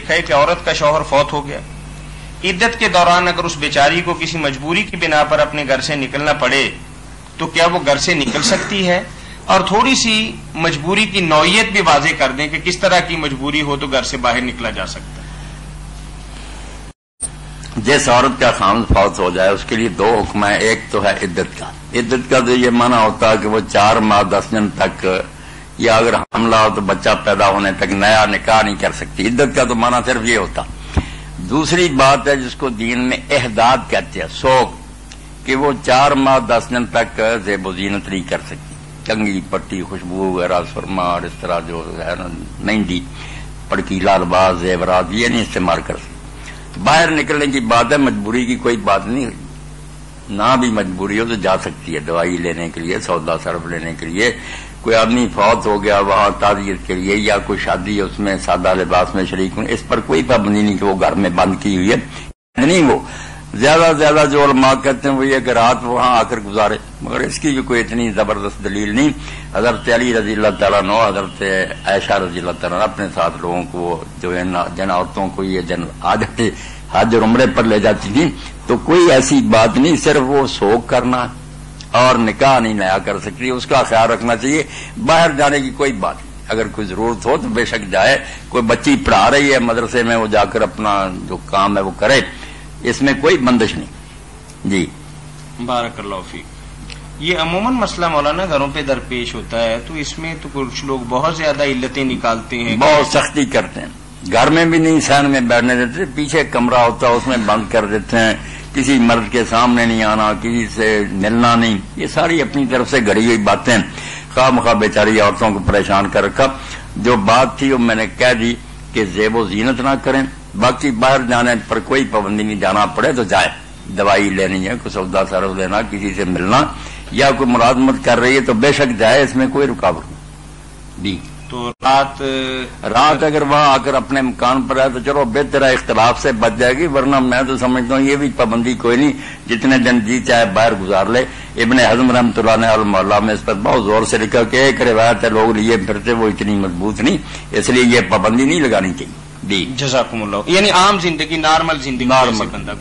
لکھا ہے کہ عورت کا شوہر فوت ہو گیا۔ عدت کے دوران اگر اس بیچاری کو کسی مجبوری کی بنا پر اپنے گھر سے نکلنا پڑے، تو کیا وہ گھر سے نکل سکتی ہے؟ اور تھوڑی سی مجبوری کی نوعیت بھی واضح کر دیں کہ کس طرح کی مجبوری ہو تو گھر سے باہر نکلا جا سکتا ہے۔ جس عورت کا خامد فوت ہو جائے، اس کے لیے دو حکم ہے ایک تو ہے عدت کا۔ عدت کا تو یہ مانا ہوتا ہے کہ وہ چار ماہ، دس دن تک یا اگر حملہ ہو تو بچہ پیدا ہونے تک نیا نکاح نہیں کر سکتی، عدت کا تو مانا صرف یہ ہوتا۔ دوسری بات ہے جس کو دین میں احداد کہتے ہیں سوک کہ وہ چار ماہ دس دن تک زیب و زینت نہیں کر سکتی۔ کنگی پٹی، خوشبو وغیرہ سرما اور اس طرح جو ہے نا مہندی پڑکیلا لباس زیورات، یہ نہیں استعمال کر سکتی۔ باہر نکلنے کی بات ہے، مجبوری کی کوئی بات نہیں نہ بھی مجبوری ہو تو جا سکتی ہے دوائی لینے کے لیے، سودا سرف لینے کے لیے۔ کوئی آدمی فوت ہو گیا، وہاں تعزیت کے لیے یا کوئی شادی ہے، اس میں سادہ لباس میں شریک ہوں، اس پر کوئی پابندی نہیں کہ وہ گھر میں بند کی ہوئی ہے۔ نہیں وہ۔ زیادہ سے زیادہ جو علماء کہتے ہیں وہ یہ کہ رات وہاں آ کر گزارے۔ مگر اس کی بھی کوئی اتنی زبردست دلیل نہیں۔ حضرت علی رضی اللہ تعالیٰ نو حضرت عائشہ رضی اللہ تعالیٰ اپنے ساتھ لوگوں کو جو ہے جن عورتوں کو یہ جن عادت حج اور عمرے پر لے جاتی تھی تو کوئی ایسی بات نہیں صرف وہ سوگ کرنا اور نکاح نہیں نیا کر سکتی اس کا خیال رکھنا چاہیے۔ باہر جانے کی کوئی بات نہیں۔ اگر کوئی ضرورت ہو تو بے شک جائے۔ کوئی بچی پڑھا رہی ہے مدرسے میں وہ جا کر اپنا جو کام ہے وہ کرے۔ اس میں کوئی بندش نہیں۔ جی۔ بارک اللہ فی یہ عموماً مسئلہ مولانا گھروں پہ درپیش ہوتا ہے تو اس میں تو کچھ لوگ بہت زیادہ علتیں نکالتے ہیں۔ بہت سختی کرتے ہیں۔ گھر میں بھی نہیں سہن میں بیٹھنے دیتے پیچھے کمرہ ہوتا ہے اس میں بند کر دیتے ہیں۔ کسی مرد کے سامنے نہیں آنا، کسی سے ملنا نہیں۔ یہ ساری اپنی طرف سے گڑی ہوئی باتیں۔ خواہ مخواہ بیچاری عورتوں کو پریشان کر رکھا۔ جو بات تھی، وہ میں نے کہہ دی کہ زیب و زینت نہ کریں۔ باقی باہر جانے پر کوئی پابندی نہیں، جانا پڑے تو جائے دوائی لینی ہے، کوئی سودا سرو لینا، کسی سے ملنا۔ یا کوئی ملازمت کر رہی ہے تو بے شک جائے، اس میں کوئی رکاوٹ نہیں۔ جی۔ تو رات رات اگر وہاں آ کر اپنے مکان پر ہے تو چلو بہتر ہے اختلاف سے بچ جائے گی ورنہ میں تو سمجھتا ہوں یہ بھی پابندی کوئی نہیں جتنے دن جی چاہے باہر گزار لے۔ ابن حضم رحمۃ اللہ نے المحلہ میں اس پر بہت زور سے لکھا کہ ایک روایت ہے لوگ لیے پھرتے وہ اتنی مضبوط نہیں اس لیے یہ پابندی نہیں لگانی چاہیے۔ جی۔ جزاکم اللہ یعنی عام زندگی نارمل زندگی نارمل۔ بندہ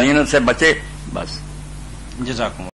زینت سے بچے بس۔ جزاکم اللہ